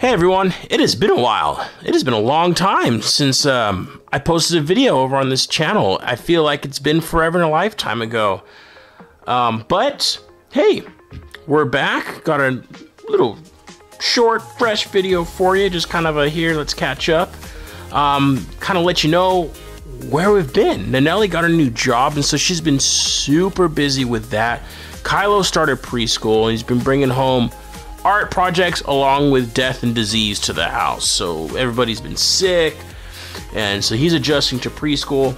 Hey everyone, it has been a while. It has been a long time since um, I posted a video over on this channel. I feel like it's been forever and a lifetime ago. Um, but hey, we're back. Got a little short, fresh video for you. Just kind of a here, let's catch up. Um, kind of let you know where we've been. Nanelly got a new job, and so she's been super busy with that. Kylo started preschool, and he's been bringing home art projects along with death and disease to the house. So everybody's been sick, and so he's adjusting to preschool.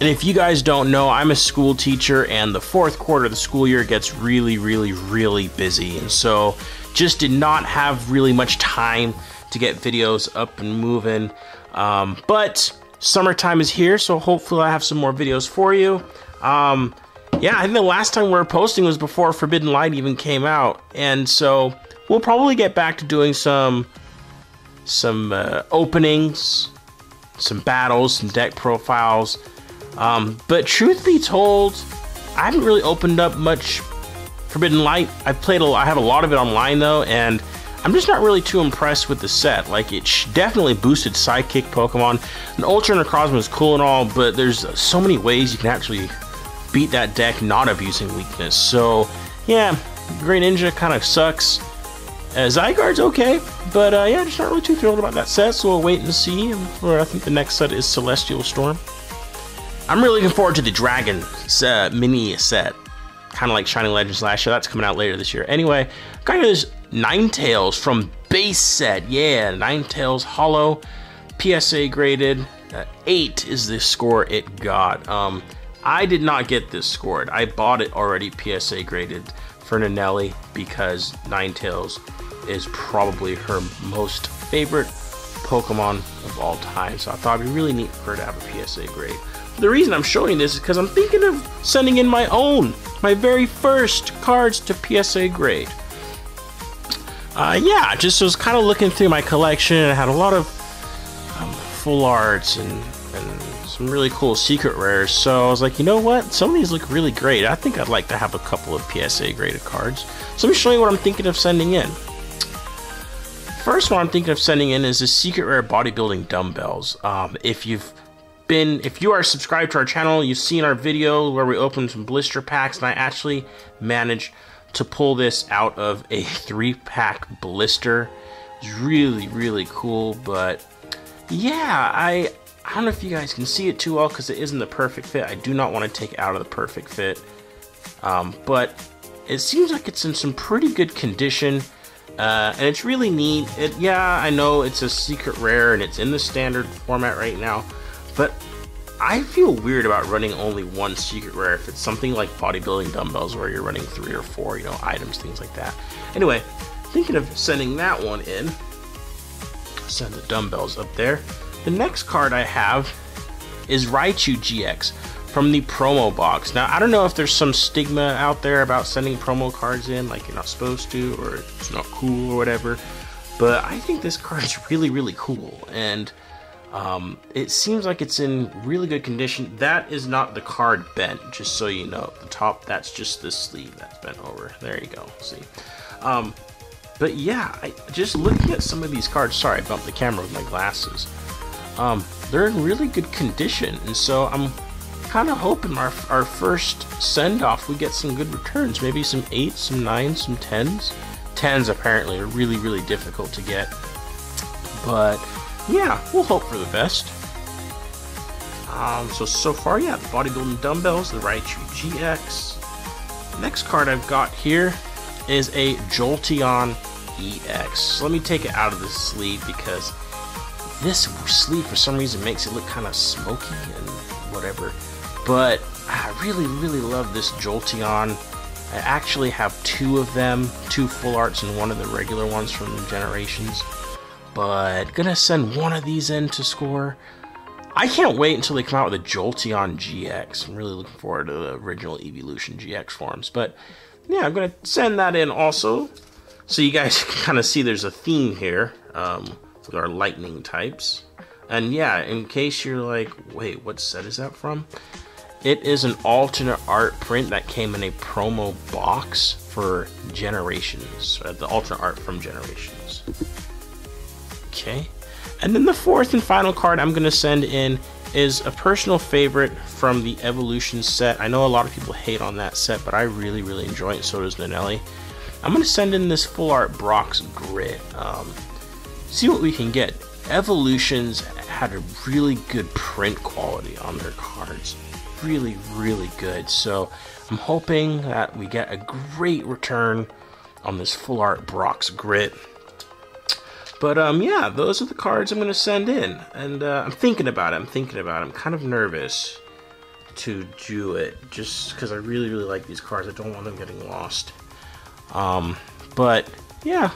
And if you guys don't know, I'm a school teacher, and the fourth quarter of the school year gets really, really, really busy. And so just did not have really much time to get videos up and moving. Um, but summertime is here, so hopefully I have some more videos for you. Um, yeah, I think the last time we were posting was before Forbidden Light even came out, and so we'll probably get back to doing some some uh, openings, some battles, some deck profiles. Um, but truth be told, I haven't really opened up much Forbidden Light. I've played a, I have a lot of it online though, and I'm just not really too impressed with the set. Like it definitely boosted Psychic Pokemon. An Ultra Necrozma is cool and all, but there's so many ways you can actually beat that deck not abusing weakness. So yeah, Greninja kind of sucks. Uh, Zygarde's okay, but uh, yeah, just not really too thrilled about that set. So we'll wait and see. For I think the next set is Celestial Storm. I'm really looking forward to the Dragon uh, mini set, kind of like Shining Legends last year. That's coming out later this year. Anyway, got this Ninetales from base set. Yeah, Ninetales Holo, PSA graded. Uh, eight is the score it got. Um, I did not get this scored. I bought it already PSA graded for Nanelly because Ninetales is probably her most favorite Pokemon of all time. So I thought it'd be really neat for her to have a PSA grade. The reason I'm showing this is because I'm thinking of sending in my own, my very first cards to PSA grade. Uh, yeah, just was kind of looking through my collection. I had a lot of um, full arts and, and some really cool secret rares. So I was like, you know what? Some of these look really great. I think I'd like to have a couple of PSA graded cards. So let me show you what I'm thinking of sending in. First one I'm thinking of sending in is the secret rare bodybuilding dumbbells. Um, if you've been, if you are subscribed to our channel, you've seen our video where we opened some blister packs, and I actually managed to pull this out of a three pack blister. It's really, really cool, but yeah, I I don't know if you guys can see it too well because it isn't the perfect fit. I do not want to take out of the perfect fit. Um, but it seems like it's in some pretty good condition. Uh, and it's really neat. It, yeah, I know it's a secret rare and it's in the standard format right now. But I feel weird about running only one secret rare if it's something like bodybuilding dumbbells where you're running three or four, you know, items, things like that. Anyway, thinking of sending that one in. Send the dumbbells up there. The next card I have is Raichu GX from the promo box. Now, I don't know if there's some stigma out there about sending promo cards in, like you're not supposed to, or it's not cool or whatever, but I think this card is really, really cool, and um, it seems like it's in really good condition. That is not the card bent, just so you know. The top, that's just the sleeve that's bent over. There you go, see. Um, but yeah, I, just looking at some of these cards, sorry, I bumped the camera with my glasses um, they're in really good condition. And so I'm kind of hoping our, our first send off we get some good returns. Maybe some 8s, some 9s, some 10s. 10s apparently are really, really difficult to get. But yeah, we'll hope for the best. Um, so, so far, yeah, the bodybuilding dumbbells, the Raichu GX. Next card I've got here is a Jolteon EX. let me take it out of the sleeve because this sleeve for some reason makes it look kind of smoky and whatever. But I really, really love this Jolteon. I actually have two of them, two full arts and one of the regular ones from Generations. But gonna send one of these in to score. I can't wait until they come out with a Jolteon GX. I'm really looking forward to the original Eeveelution GX forms. But yeah, I'm gonna send that in also. So you guys can kind of see there's a theme here. Um, our lightning types. And yeah, in case you're like, wait, what set is that from? It is an alternate art print that came in a promo box for Generations, uh, the alternate art from Generations. Okay. And then the fourth and final card I'm going to send in is a personal favorite from the Evolution set. I know a lot of people hate on that set, but I really, really enjoy it. So does Nanelly. I'm going to send in this Full Art Brock's Grit. Um, see what we can get. Evolutions had a really good print quality on their cards. Really, really good. So I'm hoping that we get a great return on this Full Art Brock's Grit. But um, yeah, those are the cards I'm going to send in. And uh, I'm thinking about it. I'm thinking about it. I'm kind of nervous to do it just because I really, really like these cards. I don't want them getting lost. Um, but yeah,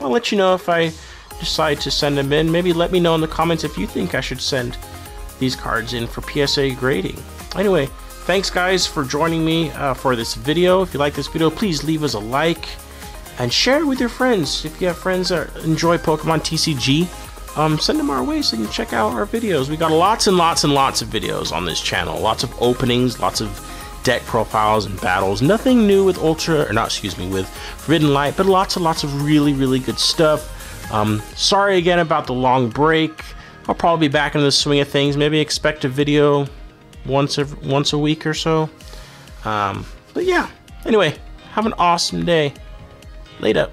I'll let you know if I decide to send them in. Maybe let me know in the comments if you think I should send these cards in for PSA grading. Anyway, thanks guys for joining me uh, for this video. If you like this video, please leave us a like and share it with your friends. If you have friends that enjoy Pokemon TCG, um, send them our way so you can check out our videos. We got lots and lots and lots of videos on this channel. Lots of openings, lots of deck profiles and battles. Nothing new with Ultra, or not, excuse me, with Forbidden Light, but lots and lots of really, really good stuff. Um, sorry again about the long break. I'll probably be back in the swing of things. Maybe expect a video once every, once a week or so. Um, but yeah, anyway, have an awesome day. Later.